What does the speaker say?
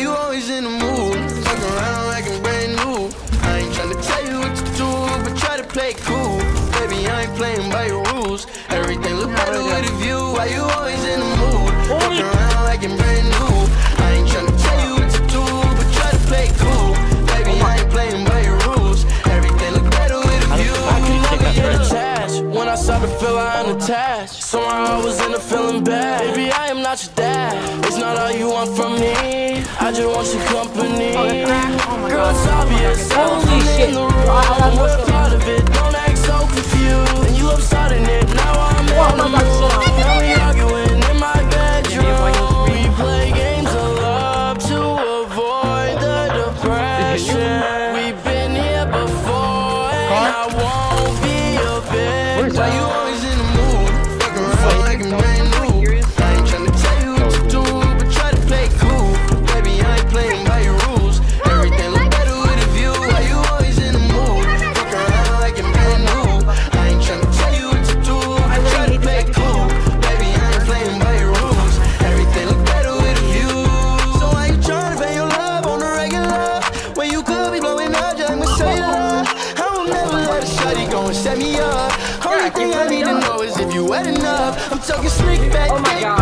always in the mood. Fuck around like I'm brand new. I ain't tryna tell you what to do, but try to play cool. Baby, I ain't playing by your rules. Everything look better with a view. Why you always in the mood? Fuck around like I'm brand new. I ain't tryna tell you what to do, but try to play cool. Baby, I ain't playing by your rules. Everything look better with a view. I can never get attached. When I start to feel I'm unattached. Somehow I was in a feeling bad. Baby, I am not your dad. It's not all you want from me. I just want your company. Girl, it's obvious. Only thing I need to know is if you wet enough. I'm talking slick back, Oh my God. back, gang sipping